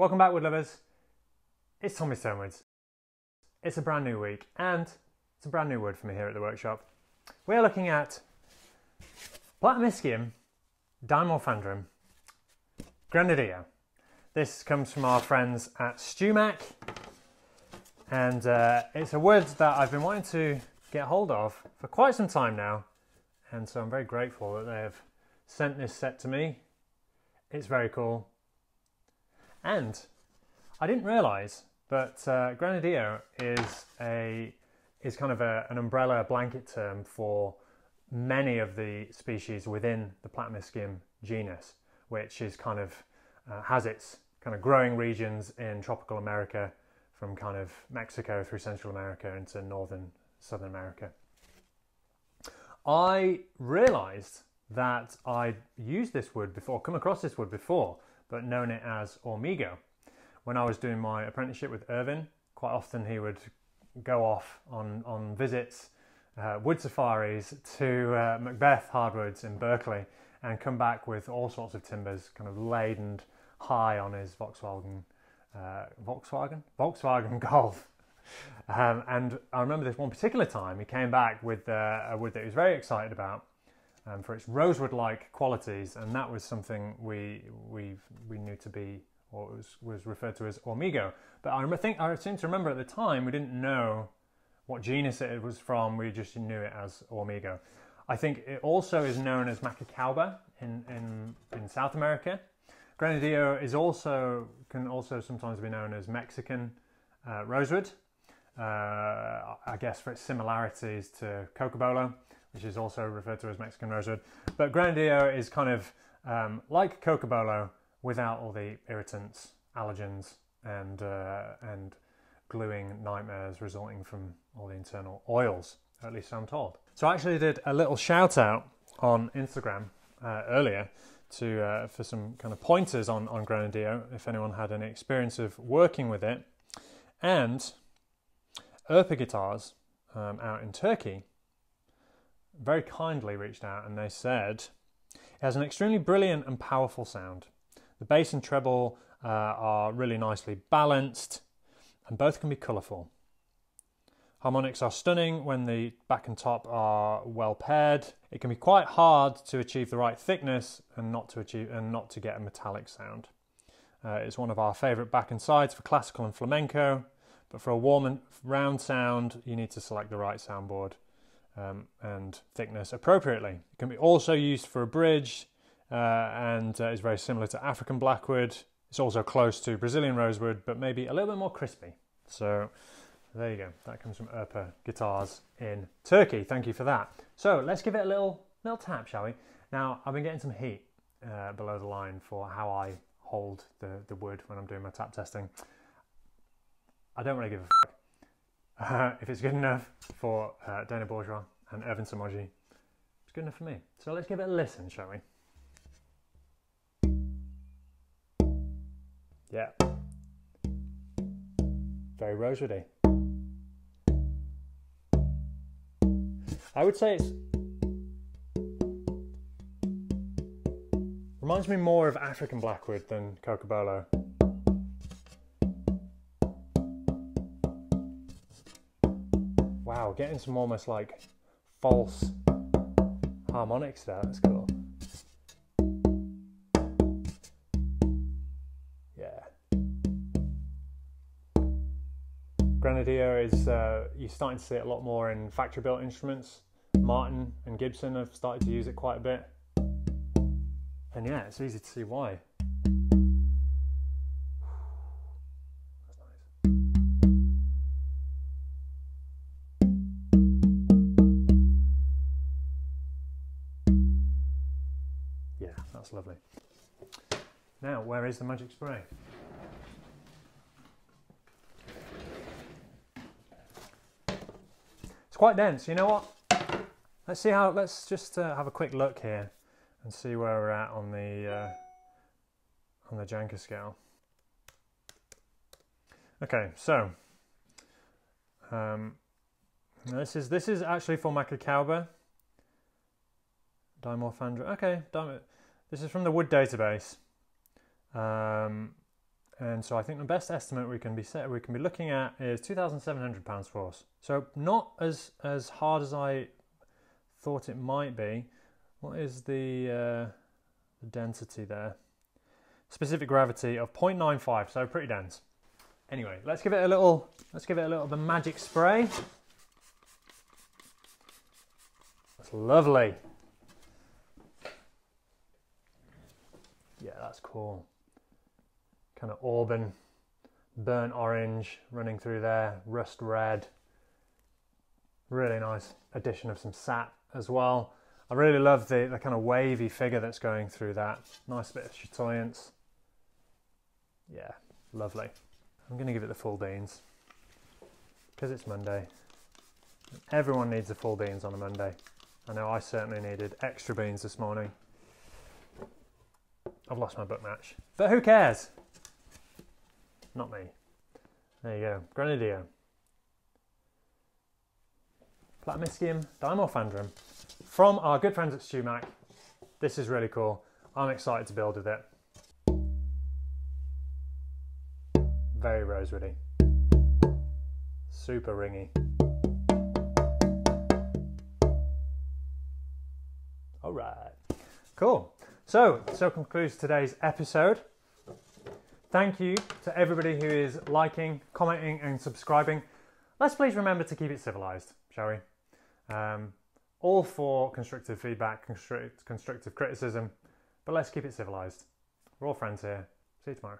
Welcome back, wood lovers. It's Tommy Stonewoods. It's a brand new week and it's a brand new wood for me here at the workshop. We are looking at Platymiscium dimorphandrum granadillo. This comes from our friends at StewMac and uh, it's a wood that I've been wanting to get hold of for quite some time now and so I'm very grateful that they have sent this set to me. It's very cool. And I didn't realise, but uh, Granadillo is a is kind of a, an umbrella blanket term for many of the species within the Platymiscium genus, which is kind of uh, has its kind of growing regions in tropical America, from kind of Mexico through Central America into northern Southern America. I realised that I'd used this wood before, come across this wood before, but known it as Hormigo. When I was doing my apprenticeship with Ervin, quite often he would go off on, on visits, uh, wood safaris to uh, MacBeath hardwoods in Berkeley and come back with all sorts of timbers kind of laden high on his Volkswagen, uh, Volkswagen? Volkswagen Golf. Um, and I remember this one particular time he came back with uh, a wood that he was very excited about um, for its rosewood-like qualities, and that was something we we we knew to be or was, was referred to as Hormigo. But I think I seem to remember at the time we didn't know what genus it was from. We just knew it as Hormigo. I think it also is known as Macacauba in, in, in South America. Granadillo is also can also sometimes be known as Mexican uh, rosewood. Uh, I guess for its similarities to Cocobolo which is also referred to as Mexican rosewood. But Granadillo is kind of um, like Cocobolo without all the irritants, allergens, and uh, and gluing nightmares resulting from all the internal oils. At least I'm told. So I actually did a little shout out on Instagram uh, earlier to uh, for some kind of pointers on on Granadillo if anyone had any experience of working with it, and Urpa Guitars um, out in Turkey very kindly reached out and they said it has an extremely brilliant and powerful sound. The bass and treble uh, are really nicely balanced and both can be colourful. Harmonics are stunning when the back and top are well paired. It can be quite hard to achieve the right thickness and not to achieve and not to get a metallic sound. Uh, it's one of our favourite back and sides for classical and flamenco, but for a warm and round sound, you need to select the right soundboard um, and thickness appropriately. It can be also used for a bridge uh, and uh, is very similar to African blackwood. It's also close to Brazilian rosewood, but maybe a little bit more crispy. So there you go. That comes from Urpa Guitars in Turkey. Thank you for that. So let's give it a little little tap, shall we? Now I've been getting some heat uh, below the line for how I hold the, the wood when I'm doing my tap testing. I don't really give a fuck. Uh, if it's good enough for uh, Dana Bourgeois and Ervin Somogyi, it's good enough for me. So let's give it a listen, shall we? Yeah. Very rosewoody. I would say it's reminds me more of African blackwood than Cocobolo. Wow, getting some almost like false harmonics there. That's cool. Yeah. Grenadier is, uh, you're starting to see it a lot more in factory built instruments. Martin and Gibson have started to use it quite a bit. And yeah, it's easy to see why. That's lovely. Now, where is the magic spray? It's quite dense. You know what? Let's see how. Let's just uh, have a quick look here and see where we're at on the uh, on the Janka scale. Okay, so um, this is this is actually for Macacauba. Dimorphandra. Okay, this is from the Wood database. Um, and so I think the best estimate we can be set, we can be looking at is two thousand seven hundred pounds force. So not as as hard as I thought it might be. What is the, uh, the density there? Specific gravity of 0.95, so pretty dense. Anyway, let's give it a little. Let's give it a little of the magic spray. That's lovely. Yeah, that's cool. Kind of auburn, burnt orange running through there, rust red. Really nice addition of some sap as well. I really love the, the kind of wavy figure that's going through that. Nice bit of chatoyance. Yeah, lovely. I'm going to give it the full beans because it's Monday. Everyone needs the full beans on a Monday. I know I certainly needed extra beans this morning. I've lost my book match. But who cares? Not me. There you go. Granadillo. Platymiscium dimorphandrum from our good friends at StewMac. This is really cool. I'm excited to build with it. Very rosewoody. Super ringy. All right. Cool. So, so concludes today's episode. Thank you to everybody who is liking, commenting, and subscribing. Let's please remember to keep it civilized, shall we? Um, all for constructive feedback, constructive criticism, but let's keep it civilized. We're all friends here. See you tomorrow.